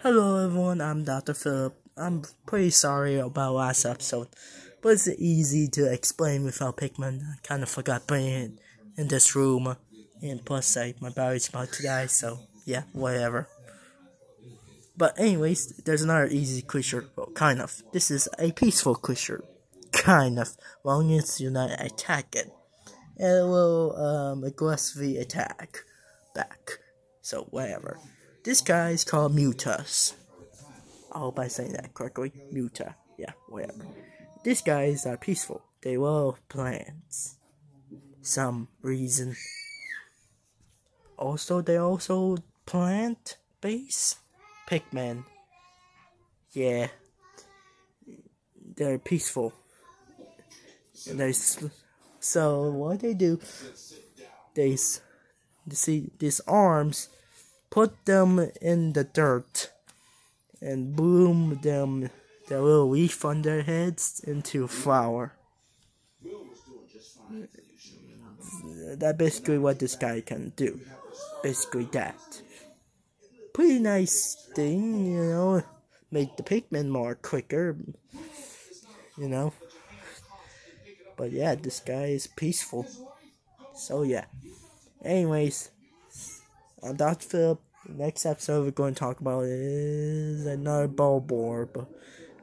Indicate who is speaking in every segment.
Speaker 1: Hello everyone, I'm Dr. Philip. I'm pretty sorry about last episode, but it's easy to explain without Pikmin. I kind of forgot bringing it in this room, and plus, like, my battery's about to die, so yeah, whatever. But anyways, there's another easy creature. Well, kind of. This is a peaceful creature. Kind of. Long as you not attack it. It will um, aggressively attack back. So, whatever. This guy is called Mutas. I hope I say that correctly. Muta. Yeah, whatever. These guys are uh, peaceful. They love plants. Some reason. Also, they also plant base. Pikmin. Yeah. They're peaceful. They so what they do, they see these arms put them in the dirt and bloom them their little leaf on their heads into flower. That's basically what this guy can do. Basically that. Pretty nice thing, you know. Make the Pikmin more quicker. You know. But yeah, this guy is peaceful. So yeah. Anyways, I'm Dr. Philip. Next episode we're going to talk about is another Bulborb. But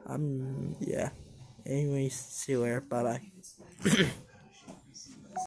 Speaker 1: I'm yeah. Anyways, see you later. Bye bye.